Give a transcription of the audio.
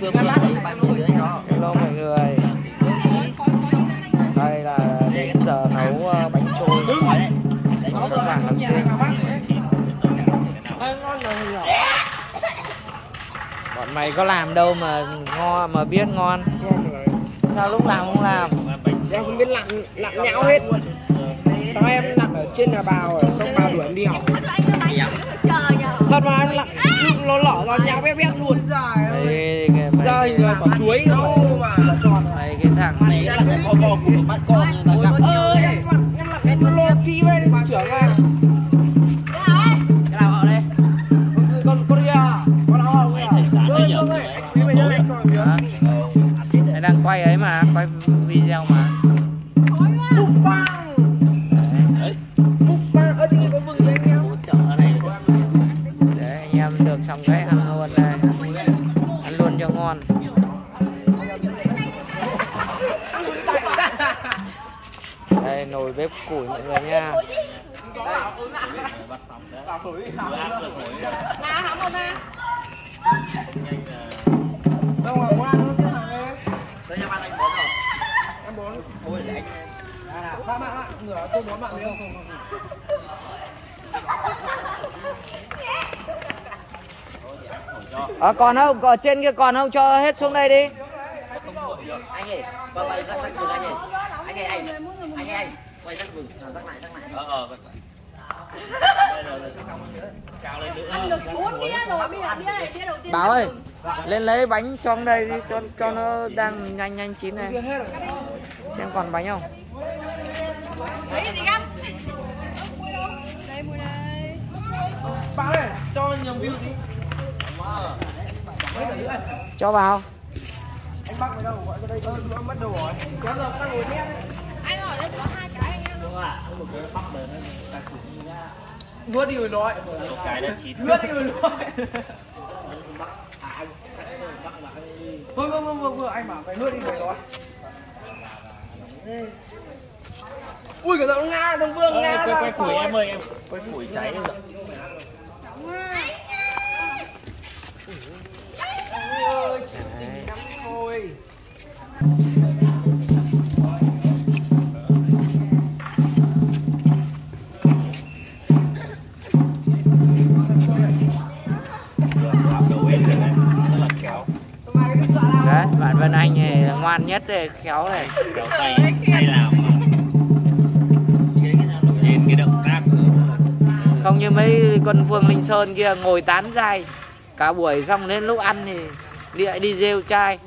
phương bạn dưới đó hello mọi người. Đây là đến giờ nấu ờ, bánh trôi. Rất là làm xinh bọn mày có làm đâu mà ngon mà biết ngon. Sao lúc nào không làm? Em không biết lặn lặn nhão hết. Sao em lặn ở trên nhà bào rồi xong bào đuổi em đi học thật mà em lặn nó lỏ ra nhão bé bé luôn. Đây, cái- hình là quả chuối đâu mà. Mày cái thằng mày là cái con bò của bắt con như là gặp ờ em em nó lô kỹ với đi trưởng à cái nào họ đây? Con con kia con nào không sáng bây giờ Vâng, vâng, anh quý giờ anh cho? Mày đang quay ấy mà quay video mà đây nồi bếp củi mọi người nha không à muốn ăn nữa xếp hàng em đây em ăn anh bốn rồi em bốn. thôi để anh em. ba mạng ạ. nửa tôi muốn mạng đi không không không ờ còn không còn trên kia còn không cho hết xuống đây đi anh ơi quay quay rắc rắc vừng anh ơi. Anh ơi anh anh ơi quay rắc vừng rắc lại rắc lại. Ờ ờ cao lên nữa. Ăn được bốn đĩa rồi bây giờ đĩa này đĩa đầu tiên bảo ơi lên lấy bánh cho trong đây đi cho cho nó đang nhanh nhanh chín này. Xem còn bánh không? Lấy gì đây mua đây. Bạn ơi cho nhiều view đi cho vào bắt vào đâu gọi ra đây có nó mất đồ rồi. Có rồi ăn ngồi nhé. Anh ở đây có hai cái anh em nuốt đi rồi nói. Cái đã chín. Nuốt đi rồi nói. Vâng vâng vâng vâng vâng anh bảo phải nuốt đi rồi nói. Ui cái giọng Nga thằng Vương Nga quay là quay củi em ơi em. Quay củi cháy rồi Ôi ơi chỉ tình lắm thôi đầu bên này rất là khéo Mày cái dọa nào đấy, bạn Vân Anh này là ngoan nhất đây khéo này. Khéo tay hay làm nhìn cái động tác không như mấy con Phương Linh Sơn kia ngồi tán dai. Cả buổi xong đến lúc ăn thì lại đi rêu chai